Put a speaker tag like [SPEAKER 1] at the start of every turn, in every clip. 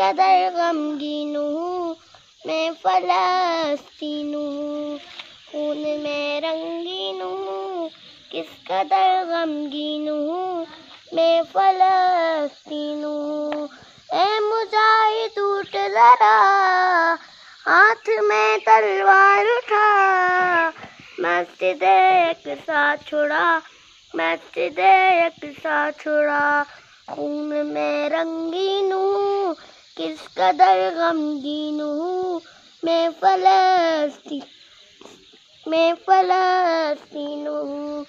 [SPEAKER 1] कदर गमगीन हूँ मैं फलस्तीन हूँ खून में रंगीन हूँ किस कदर गमगीन हूँ मैं फलस्तीन। हूँ ए मुजाहिद उठ जरा, हाथ में तलवार उठा, मस्जिद एक साथ छुड़ा, मस्जिद एक साथ छुड़ा, खून में रंगीन हूँ किस कदर गमगीन हूँ मैं फलस्तीन मैं फलस्तीन हूँ।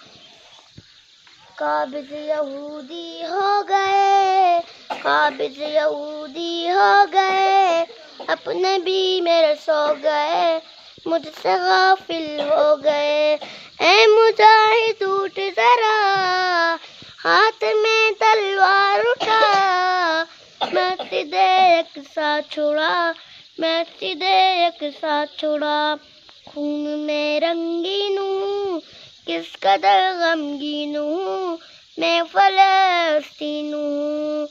[SPEAKER 1] काबिज यहूदी हो गए, काबिज यहूदी हो गए। अपने भी मेरे सो गए, मुझसे गाफिल हो गए। ऐ मुजाहिद उठ सीधे एक साथ छोड़ा मैं सीधे एक साथ छोड़ा। खून में रंगीन हूँ, किस कदर गमगीन हूँ, मैं फलस्तीन हूँ।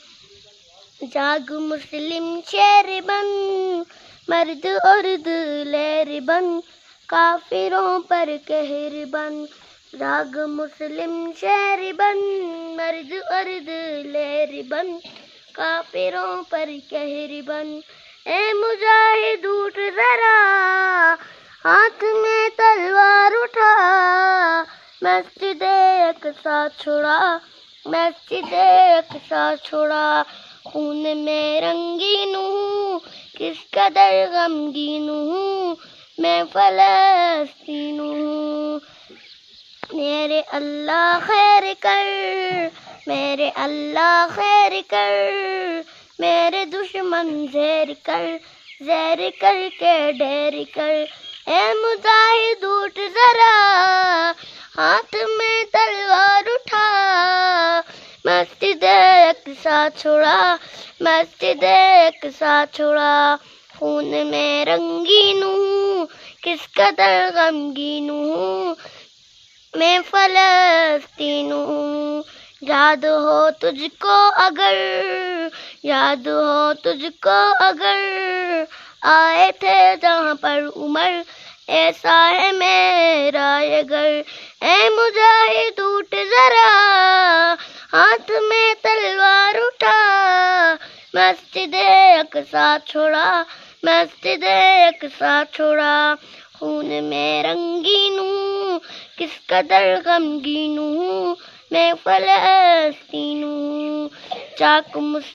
[SPEAKER 1] जाग मुस्लिम शेर बन, मर्द उर्द लहर बन, काफिरों पर कहर बन। जाग मुस्लिम शेर बन, मर्द उर्द लहर बन। काफिरों पर कहर बन। ए मुजाहिद, उठ जरा। हाथ में तलवार उठा। मस्जिद एक साथ छोड़ा। मस्जिद एक साथ छोड़ा। खून में रंगीन हूँ। किस कदर गमगीन हूँ। मैं फलस्तीन हूँ। मेरे अल्लाह खैर कर। मेरे अल्लाह खैर कर, मेरे दुश्मन जहर कर, जहर करके ढेर कर। ए मुजाहिद, उठ जरा, हाथ में तलवार उठा। मस्जिद एक साथ छोड़ा, मस्जिद एक साथ छोड़ा। खून में रंगीन हूँ, किस कदर गमगीन हूँ। मैं फलस्तीन हूँ। याद हो तुझको अगर, याद हो तुझको अगर, आए थे जहाँ पर उमर, ऐसा है मेरा ये घर। ए मुजाहिद उठ जरा, हाथ में तलवार उठा, मस्जिद एक साथ छोड़ा, मस्जिद एक साथ छोड़ा। खून में रंगीन हूँ किस कदर गमगीन हूँ मैं फलस्तीन हूँ चाक मुस